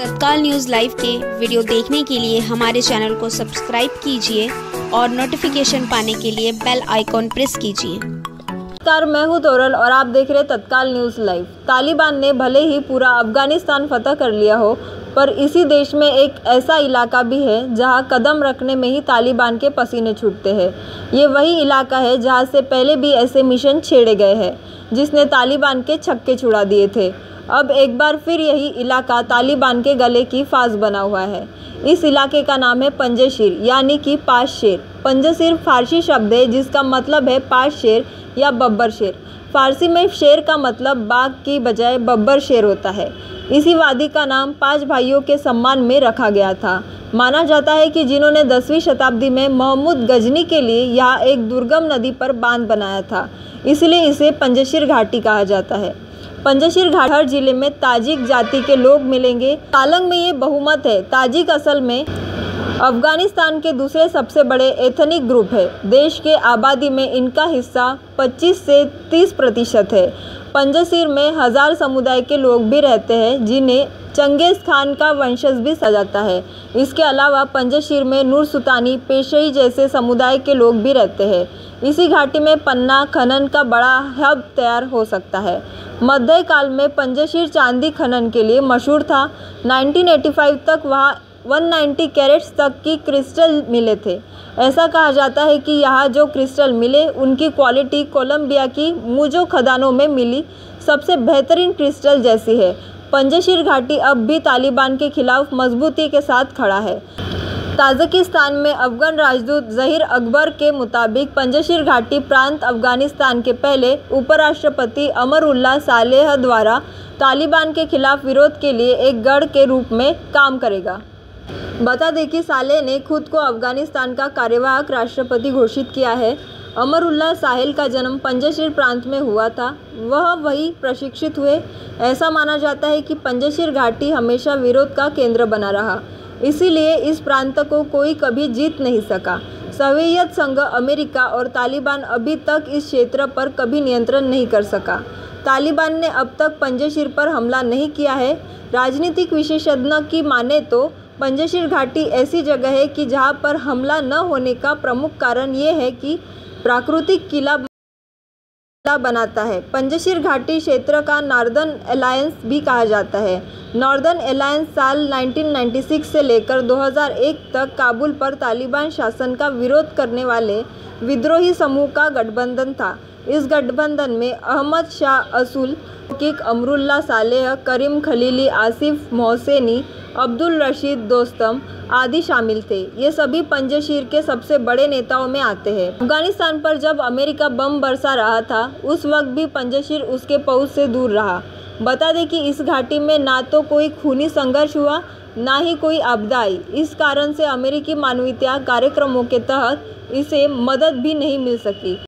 तत्काल news live के video देखने के लिए हमारे चैनल को सब्सक्राइब कीजिए और नोटिफिकेशन पाने के लिए बेल आइकॉन प्रेस कीजिए। नमस्कार, मैं हूँ तोरल और आप देख रहे तत्काल न्यूज़ लाइव। तालिबान ने भले ही पूरा अफ़गानिस्तान फतह कर लिया हो, पर इसी देश में एक ऐसा इलाका भी है जहाँ कदम रखने में ही तालिबान के पसीने छूटते हैं। ये वही इलाका है जहाँ से पहले भी ऐसे मिशन छेड़े गए हैं, जिसने तालिबान के छक्के छुड़ा दिए थे। अब एक बार फिर यही इलाका तालिबान के गले की फांस बना हुआ है। इस इलाके का नाम है पंजशीर, यानी कि पाँच शेर पंजशीर फारसी शब्द है, जिसका मतलब है पाँच शेर या बब्बर शेर फारसी में शेर का मतलब बाघ की बजाय बब्बर शेर होता है। इसी वादी का नाम पाँच भाइयों के सम्मान में रखा गया था। माना जाता है कि जिन्होंने दसवीं शताब्दी में महमूद गजनी के लिए यहाँ एक दुर्गम नदी पर बाँध बनाया था। इसलिए इसे पंजशीर घाटी कहा जाता है। पंजशीर घाट ज़िले में ताजिक जाति के लोग मिलेंगे। तालंग में ये बहुमत है। ताजिक असल में अफ़गानिस्तान के दूसरे सबसे बड़े एथनिक ग्रुप है। देश के आबादी में इनका हिस्सा 25 से 30 प्रतिशत है। पंजशीर में हज़ार समुदाय के लोग भी रहते हैं, जिन्हें चंगेज़ खान का वंशज भी सजाता है। इसके अलावा पंजशीर में नूर सुतानी पेशई जैसे समुदाय के लोग भी रहते हैं। इसी घाटी में पन्ना, खनन का बड़ा हब तैयार हो सकता है। मध्य काल में पंजशीर चांदी खनन के लिए मशहूर था। 1985 तक वहाँ 190 कैरेट्स तक की क्रिस्टल मिले थे। ऐसा कहा जाता है कि यहाँ जो क्रिस्टल मिले, उनकी क्वालिटी कोलंबिया की मूजो खदानों में मिली। सबसे बेहतरीन क्रिस्टल जैसी है। पंजशीर घाटी अब भी तालिबान के खिलाफ मजबूती के साथ खड़ा है। ताजिकिस्तान में अफगान राजदूत जहीर अकबर के मुताबिक पंजशीर घाटी प्रांत अफ़गानिस्तान के पहले उपराष्ट्रपति अमरुल्लाह सालेह द्वारा तालिबान के खिलाफ विरोध के लिए एक गढ़ के रूप में काम करेगा। बता दें कि सालेह ने खुद को अफ़गानिस्तान का कार्यवाहक राष्ट्रपति घोषित किया है। अमरुल्लाह साहिल का जन्म पंजशीर प्रांत में हुआ था। वह वही प्रशिक्षित हुए। ऐसा माना जाता है कि पंजशीर घाटी हमेशा विरोध का केंद्र बना रहा। इसीलिए इस प्रांत को कोई कभी जीत नहीं सका। सोवियत संघ अमेरिका और तालिबान अभी तक इस क्षेत्र पर कभी नियंत्रण नहीं कर सका। तालिबान ने अब तक पंजशीर पर हमला नहीं किया है। राजनीतिक विशेषज्ञ की माने तो पंजशीर घाटी ऐसी जगह है कि जहाँ पर हमला न होने का प्रमुख कारण ये है कि प्राकृतिक किला बनाता है। पंजशीर घाटी क्षेत्र का नॉर्दर्न अलायंस भी कहा जाता है। नॉर्दर्न अलायंस साल 1996 से लेकर 2001 तक काबुल पर तालिबान शासन का विरोध करने वाले विद्रोही समूह का गठबंधन था। इस गठबंधन में अहमद शाह असूल किक अमरुल्ला, सालेह करीम खलीली, आसिफ मोहसेनी, अब्दुल रशीद दोस्तम आदि शामिल थे। ये सभी पंजशीर के सबसे बड़े नेताओं में आते हैं। अफ़गानिस्तान पर जब अमेरिका बम बरसा रहा था, उस वक्त भी पंजशीर उसके पहुँच से दूर रहा। बता दें कि इस घाटी में ना तो कोई खूनी संघर्ष हुआ, ना ही कोई आपदा आई इस कारण से अमेरिकी मानवीयता कार्यक्रमों के तहत इसे मदद भी नहीं मिल सकी।